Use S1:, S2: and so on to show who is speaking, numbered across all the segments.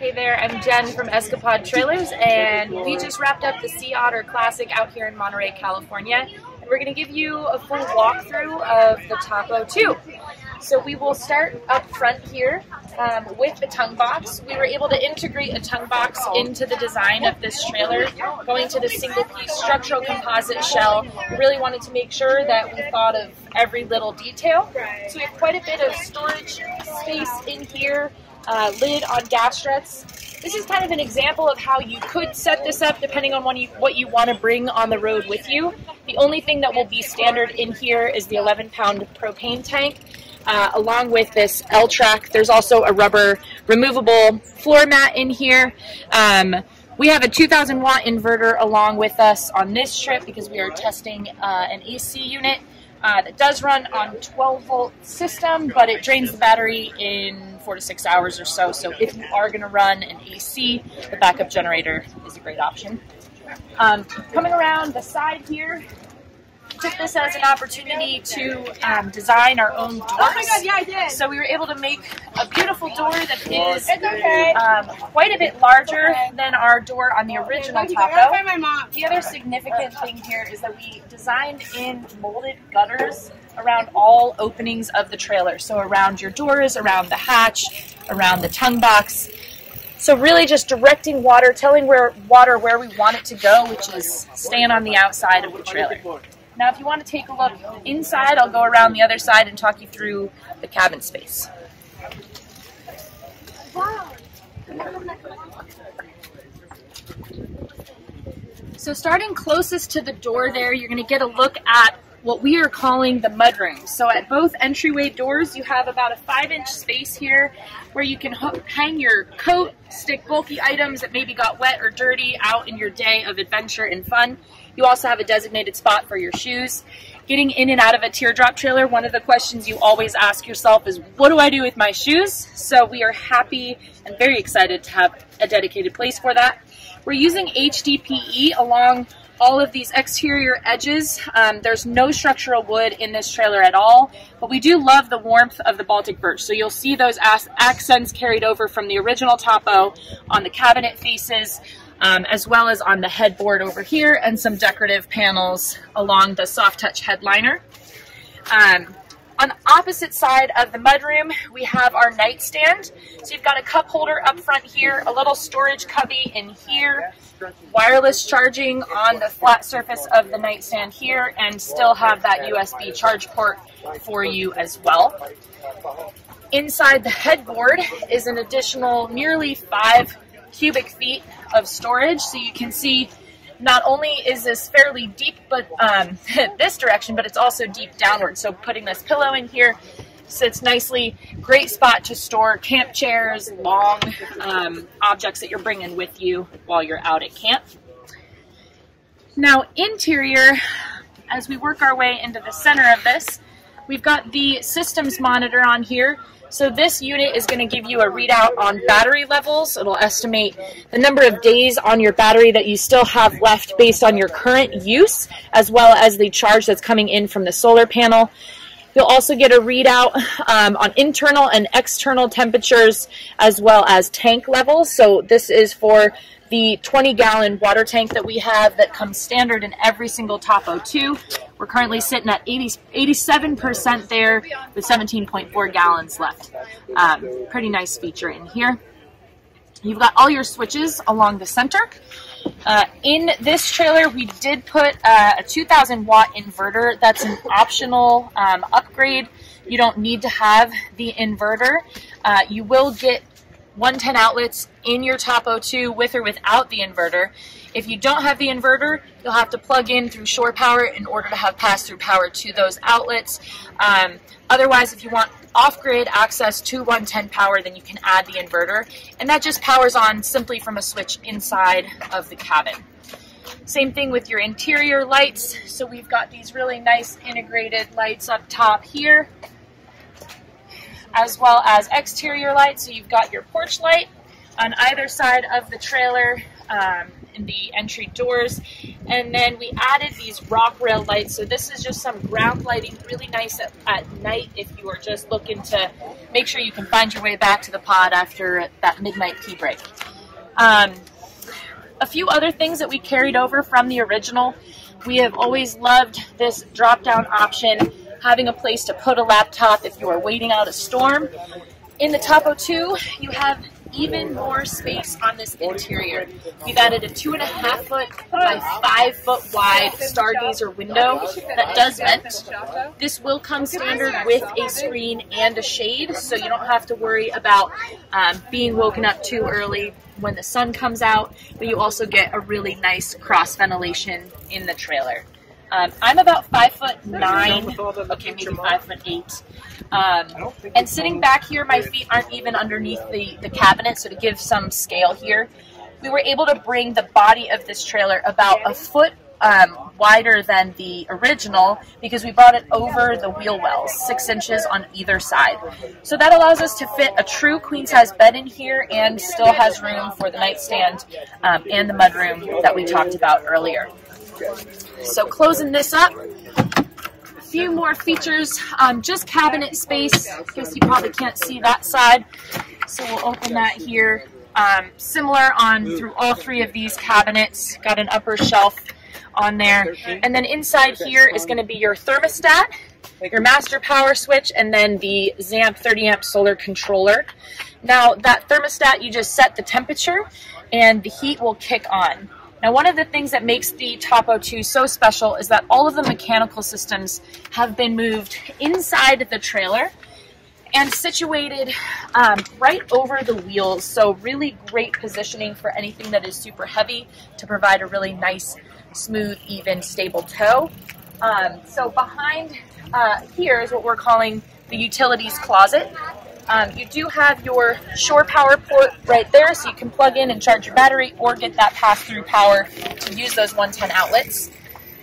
S1: Hey there, I'm Jen from Escapod Trailers, and we just wrapped up the Sea Otter Classic out here in Monterey, California. And we're going to give you a full walkthrough of the Topo 2. So we will start up front here um, with the tongue box. We were able to integrate a tongue box into the design of this trailer, going to the single piece structural composite shell. We really wanted to make sure that we thought of every little detail. So we have quite a bit of storage space in here, uh, lid on gas struts. This is kind of an example of how you could set this up depending on what you, what you want to bring on the road with you. The only thing that will be standard in here is the 11 pound propane tank uh, along with this L-track. There's also a rubber removable floor mat in here. Um, we have a 2000 watt inverter along with us on this trip because we are testing uh, an AC unit uh, that does run on 12 volt system, but it drains the battery in four to six hours or so. So if you are going to run an AC, the backup generator is a great option. Um, coming around the side here, took this as an opportunity to um, design our own doors. Oh
S2: my god, yeah, I did.
S1: So we were able to make a beautiful door that is okay. um, quite a bit larger than our door on the original Topo. The other significant thing here is that we designed in molded gutters around all openings of the trailer. So around your doors, around the hatch, around the tongue box. So really just directing water, telling where water where we want it to go, which is staying on the outside of the trailer. Now, if you want to take a look inside, I'll go around the other side and talk you through the cabin space. So starting closest to the door there, you're going to get a look at what we are calling the mudroom. So at both entryway doors, you have about a five inch space here where you can hang your coat, stick bulky items that maybe got wet or dirty out in your day of adventure and fun. You also have a designated spot for your shoes. Getting in and out of a teardrop trailer, one of the questions you always ask yourself is, what do I do with my shoes? So we are happy and very excited to have a dedicated place for that. We're using HDPE along all of these exterior edges. Um, there's no structural wood in this trailer at all, but we do love the warmth of the Baltic birch. So you'll see those accents carried over from the original Topo on the cabinet faces, um, as well as on the headboard over here and some decorative panels along the soft touch headliner. Um, on the opposite side of the mudroom, we have our nightstand. So you've got a cup holder up front here, a little storage cubby in here, wireless charging on the flat surface of the nightstand here, and still have that USB charge port for you as well. Inside the headboard is an additional nearly five cubic feet of storage. So you can see not only is this fairly deep, but um, this direction, but it's also deep downward. So putting this pillow in here sits nicely. Great spot to store camp chairs, long um, objects that you're bringing with you while you're out at camp. Now interior, as we work our way into the center of this, we've got the systems monitor on here. So this unit is going to give you a readout on battery levels. It'll estimate the number of days on your battery that you still have left based on your current use, as well as the charge that's coming in from the solar panel. You'll also get a readout um, on internal and external temperatures as well as tank levels. So this is for the 20 gallon water tank that we have that comes standard in every single Topo 2. We're currently sitting at 80, 87% there with 17.4 gallons left. Um, pretty nice feature in here. You've got all your switches along the center. Uh, in this trailer, we did put uh, a 2000 watt inverter. That's an optional um, upgrade. You don't need to have the inverter. Uh, you will get 110 outlets in your Topo 2 with or without the inverter. If you don't have the inverter, you'll have to plug in through shore power in order to have pass-through power to those outlets. Um, otherwise, if you want off-grid access to 110 power, then you can add the inverter, and that just powers on simply from a switch inside of the cabin. Same thing with your interior lights. So we've got these really nice integrated lights up top here as well as exterior lights. So you've got your porch light on either side of the trailer um, in the entry doors, And then we added these rock rail lights. So this is just some ground lighting, really nice at, at night if you are just looking to make sure you can find your way back to the pod after that midnight pee break. Um, a few other things that we carried over from the original. We have always loved this drop down option, having a place to put a laptop if you are waiting out a storm. In the Topo 2, you have even more space on this interior. We've added a two and a half foot by five foot wide stargazer window that does vent. This will come standard with a screen and a shade, so you don't have to worry about um, being woken up too early when the sun comes out, but you also get a really nice cross ventilation in the trailer. Um, I'm about five foot nine, okay, maybe five foot eight. Um, and sitting back here, my feet aren't even underneath the, the cabinet, so to give some scale here, we were able to bring the body of this trailer about a foot um, wider than the original because we brought it over the wheel wells, six inches on either side. So that allows us to fit a true queen size bed in here and still has room for the nightstand um, and the mudroom that we talked about earlier. So closing this up, a few more features, um, just cabinet space. I guess you probably can't see that side. So we'll open that here. Um, similar on through all three of these cabinets. Got an upper shelf on there. And then inside here is going to be your thermostat, your master power switch, and then the ZAMP 30 amp solar controller. Now that thermostat, you just set the temperature and the heat will kick on. Now, one of the things that makes the Topo 2 so special is that all of the mechanical systems have been moved inside the trailer and situated um, right over the wheels. So really great positioning for anything that is super heavy to provide a really nice, smooth, even, stable tow. Um, so behind uh, here is what we're calling the utilities closet. Um, you do have your shore power port right there, so you can plug in and charge your battery or get that pass-through power to use those 110 outlets.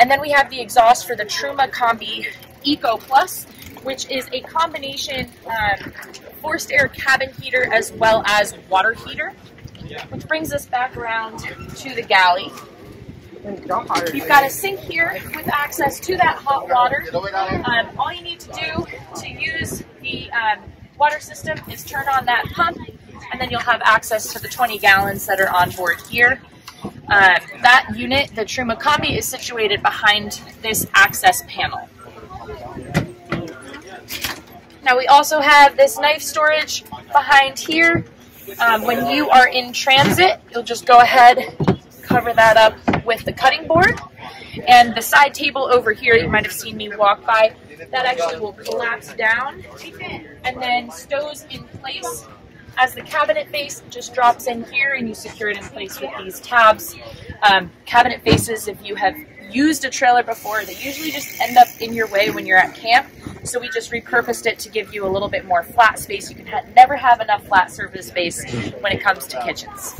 S1: And then we have the exhaust for the Truma Combi Eco Plus, which is a combination um, forced air cabin heater as well as water heater, which brings us back around to the galley. You've got a sink here with access to that hot water. Um, all you need to do to use the um, water system is turn on that pump, and then you'll have access to the 20 gallons that are on board here. Uh, that unit, the Truma Combi, is situated behind this access panel. Now we also have this knife storage behind here. Um, when you are in transit, you'll just go ahead, cover that up with the cutting board. And the side table over here, you might have seen me walk by, that actually will collapse down and then stows in place as the cabinet base just drops in here and you secure it in place with these tabs. Um, cabinet faces, if you have used a trailer before, they usually just end up in your way when you're at camp. So we just repurposed it to give you a little bit more flat space. You can ha never have enough flat surface space when it comes to kitchens.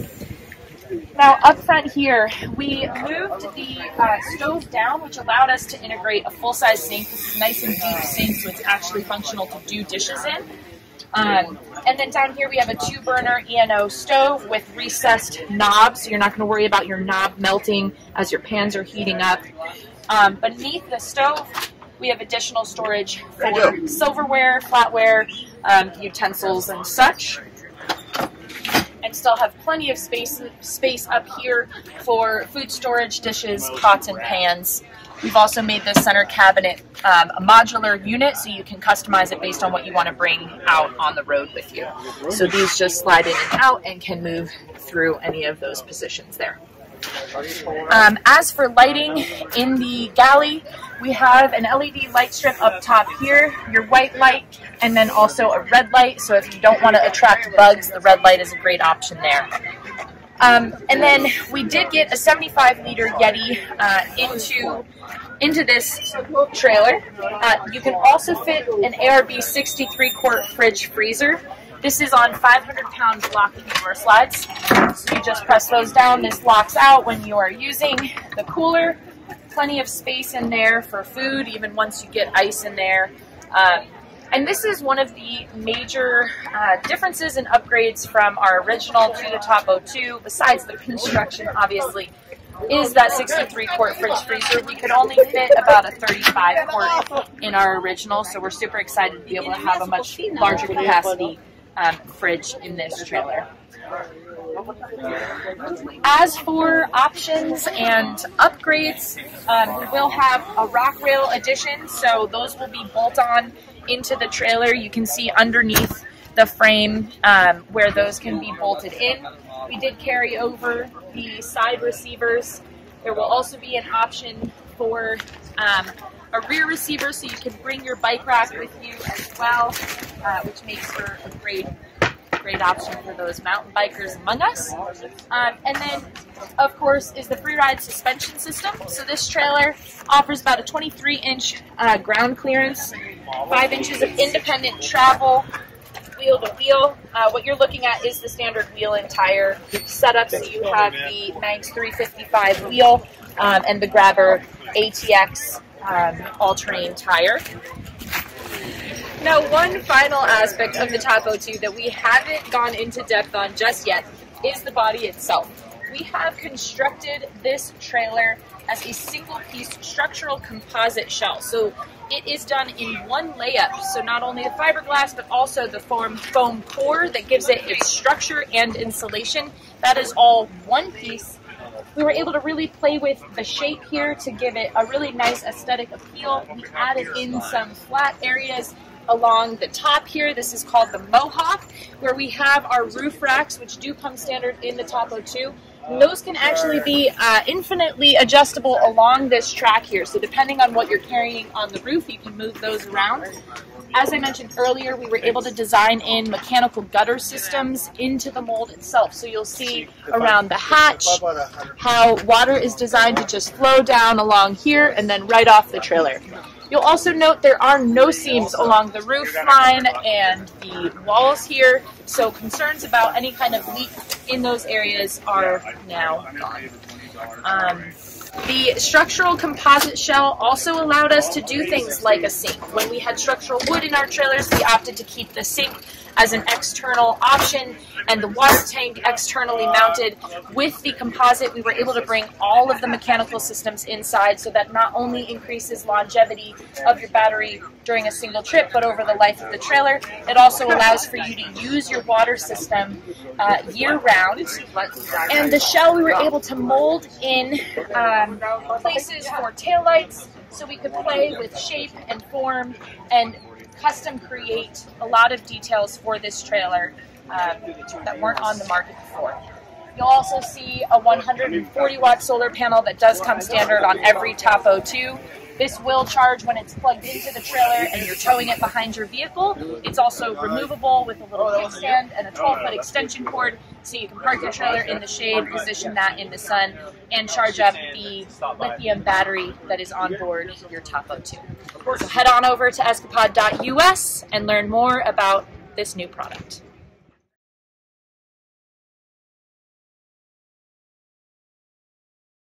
S1: Now up front here, we moved the uh, stove down, which allowed us to integrate a full-size sink. This is nice and deep sink, so it's actually functional to do dishes in. Um, and then down here we have a two-burner ENO stove with recessed knobs, so you're not going to worry about your knob melting as your pans are heating up. Um, beneath the stove, we have additional storage for silverware, flatware, um, utensils, and such and still have plenty of space space up here for food storage, dishes, pots, and pans. We've also made this center cabinet um, a modular unit so you can customize it based on what you want to bring out on the road with you. So these just slide in and out and can move through any of those positions there. Um, as for lighting in the galley, we have an LED light strip up top here, your white light, and then also a red light. So if you don't want to attract bugs, the red light is a great option there. Um, and then we did get a 75 liter Yeti uh, into into this trailer. Uh, you can also fit an ARB 63 quart fridge freezer. This is on 500 pound locking door slides. So you just press those down. This locks out when you are using the cooler. Plenty of space in there for food, even once you get ice in there. Um, and this is one of the major uh, differences and upgrades from our original to the Topo 2, besides the construction, obviously. is that 63 quart fridge freezer. We could only fit about a 35 quart in our original, so we're super excited to be able to have a much larger capacity um, fridge in this trailer. As for options and upgrades, um, we will have a rock rail addition, so those will be bolt on into the trailer. You can see underneath the frame um, where those can be bolted in. We did carry over the side receivers. There will also be an option for um, a rear receiver so you can bring your bike rack with you as well, uh, which makes for a great great option for those mountain bikers among us. Um, and then, of course, is the Freeride suspension system. So this trailer offers about a 23 inch uh, ground clearance, 5 inches of independent travel, wheel to wheel. Uh, what you're looking at is the standard wheel and tire setup. So you have the Manx 355 wheel um, and the Grabber ATX um, all-terrain tire. Now, one final aspect of the Topo 2 that we haven't gone into depth on just yet is the body itself. We have constructed this trailer as a single piece structural composite shell. So it is done in one layup. So not only the fiberglass, but also the foam, foam core that gives it its structure and insulation. That is all one piece. We were able to really play with the shape here to give it a really nice aesthetic appeal. We added in some flat areas along the top here. This is called the Mohawk, where we have our roof racks, which do come standard in the Topo 2. And those can actually be uh, infinitely adjustable along this track here. So depending on what you're carrying on the roof, you can move those around. As I mentioned earlier, we were able to design in mechanical gutter systems into the mold itself. So you'll see around the hatch how water is designed to just flow down along here and then right off the trailer. You'll also note there are no seams along the roof line and the walls here, so concerns about any kind of leak in those areas are now gone. Um, the structural composite shell also allowed us to do things like a sink. When we had structural wood in our trailers, we opted to keep the sink as an external option and the water tank externally mounted. With the composite, we were able to bring all of the mechanical systems inside so that not only increases longevity of your battery during a single trip, but over the life of the trailer. It also allows for you to use your water system uh, year round. And the shell we were able to mold in um, places for taillights so we could play with shape and form and custom create a lot of details for this trailer um, that weren't on the market before. You'll also see a 140 watt solar panel that does come standard on every Topo 2. This will charge when it's plugged into the trailer and you're towing it behind your vehicle. It's also removable with a little kickstand and a 12 foot extension cord so you can park your trailer in the shade, position that in the sun, and charge up the lithium battery that is on board your Topo 2. So head on over to escapod.us and learn more about this new product.